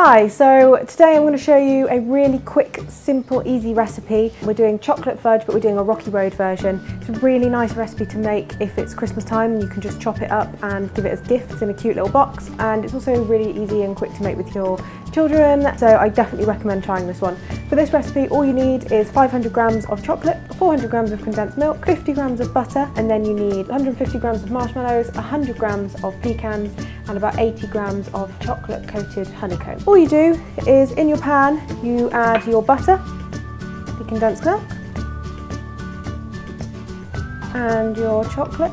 Hi, so today I'm going to show you a really quick, simple, easy recipe. We're doing chocolate fudge, but we're doing a Rocky Road version. It's a really nice recipe to make if it's Christmas time you can just chop it up and give it as gifts in a cute little box. And it's also really easy and quick to make with your children, so I definitely recommend trying this one. For this recipe, all you need is 500 grams of chocolate, 400 grams of condensed milk, 50 grams of butter, and then you need 150 grams of marshmallows, 100 grams of pecans, and about 80 grams of chocolate coated honeycomb. All you do is in your pan, you add your butter, the condensed milk, and your chocolate.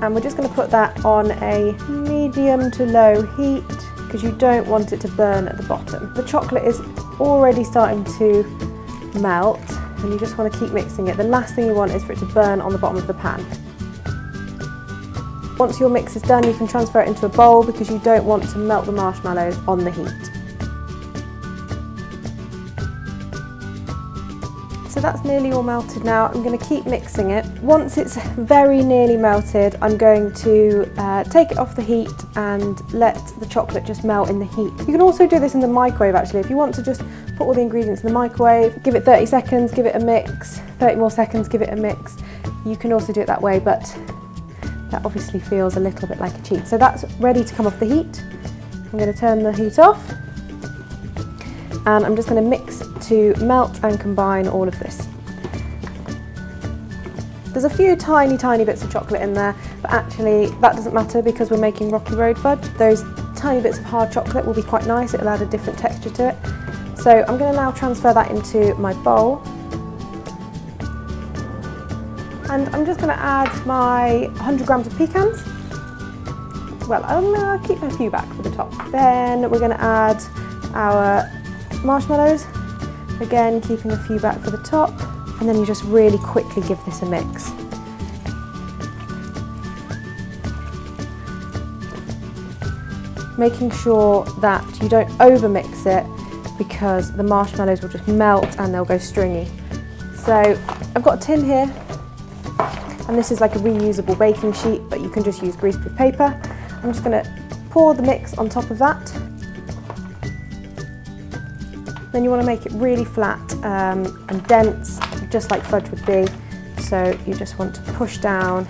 And we're just going to put that on a medium to low heat because you don't want it to burn at the bottom. The chocolate is already starting to melt and you just want to keep mixing it. The last thing you want is for it to burn on the bottom of the pan. Once your mix is done, you can transfer it into a bowl because you don't want to melt the marshmallows on the heat. So that's nearly all melted now. I'm going to keep mixing it. Once it's very nearly melted, I'm going to uh, take it off the heat and let the chocolate just melt in the heat. You can also do this in the microwave actually. If you want to just put all the ingredients in the microwave, give it 30 seconds, give it a mix, 30 more seconds, give it a mix. You can also do it that way, but that obviously feels a little bit like a cheat. So that's ready to come off the heat. I'm going to turn the heat off and I'm just going to mix to melt and combine all of this. There's a few tiny, tiny bits of chocolate in there, but actually that doesn't matter because we're making Rocky Road fudge. Those tiny bits of hard chocolate will be quite nice, it'll add a different texture to it. So I'm going to now transfer that into my bowl and I'm just going to add my 100 grams of pecans. Well, I'm going to keep a few back for the top. Then we're going to add our marshmallows, again keeping a few back for the top, and then you just really quickly give this a mix. Making sure that you don't over-mix it because the marshmallows will just melt and they'll go stringy. So I've got a tin here and this is like a reusable baking sheet but you can just use greaseproof paper. I'm just going to pour the mix on top of that. Then you want to make it really flat um, and dense just like fudge would be so you just want to push down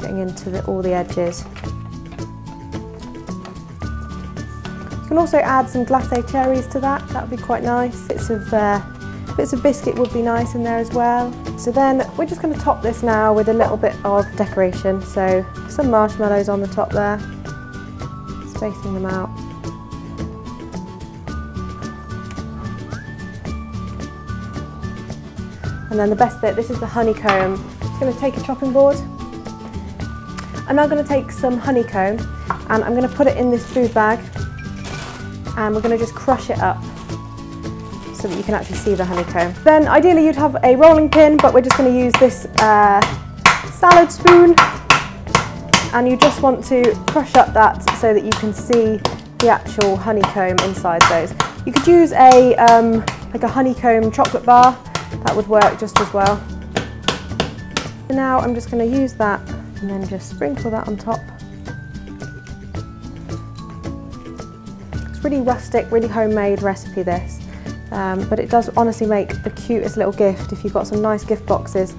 getting into the, all the edges. You can also add some glacé cherries to that, that would be quite nice. Bits of uh, Bits of biscuit would be nice in there as well. So then we're just going to top this now with a little bit of decoration. So some marshmallows on the top there, spacing them out. And then the best bit, this is the honeycomb. I'm going to take a chopping board. I'm now going to take some honeycomb and I'm going to put it in this food bag and we're going to just crush it up so that you can actually see the honeycomb. Then ideally you'd have a rolling pin, but we're just going to use this uh, salad spoon and you just want to crush up that so that you can see the actual honeycomb inside those. You could use a um, like a honeycomb chocolate bar, that would work just as well. Now I'm just going to use that and then just sprinkle that on top. It's really rustic, really homemade recipe this. Um, but it does honestly make the cutest little gift if you've got some nice gift boxes.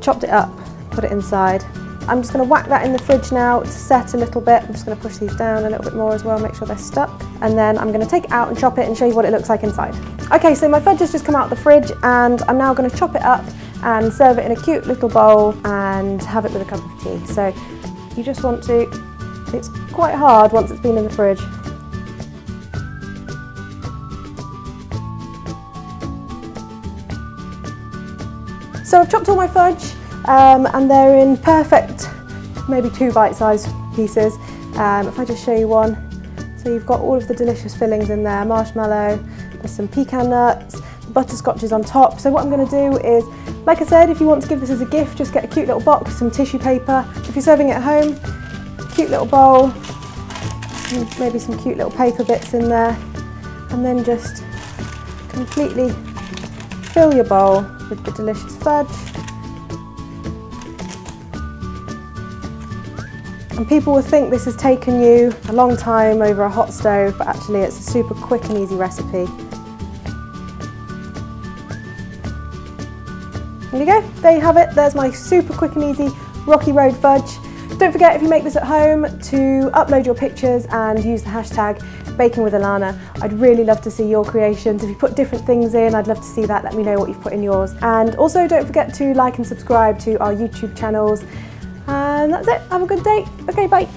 Chopped it up, put it inside. I'm just going to whack that in the fridge now to set a little bit. I'm just going to push these down a little bit more as well, make sure they're stuck. And then I'm going to take it out and chop it and show you what it looks like inside. Okay, so my fudge has just come out of the fridge and I'm now going to chop it up and serve it in a cute little bowl and have it with a cup of tea. So you just want to, it's quite hard once it's been in the fridge. So I've chopped all my fudge um, and they're in perfect, maybe two bite-sized pieces. Um, if I just show you one. So you've got all of the delicious fillings in there, marshmallow, there's some pecan nuts, butterscotch is on top. So what I'm going to do is, like I said, if you want to give this as a gift, just get a cute little box, some tissue paper. If you're serving it at home, cute little bowl, maybe some cute little paper bits in there, and then just completely fill your bowl with the delicious fudge. And people will think this has taken you a long time over a hot stove, but actually it's a super quick and easy recipe. There you go, there you have it. There's my super quick and easy Rocky Road fudge. Don't forget if you make this at home to upload your pictures and use the hashtag baking with Alana. I'd really love to see your creations. If you put different things in, I'd love to see that. Let me know what you've put in yours. And also don't forget to like and subscribe to our YouTube channels. And that's it. Have a good day. Okay, bye.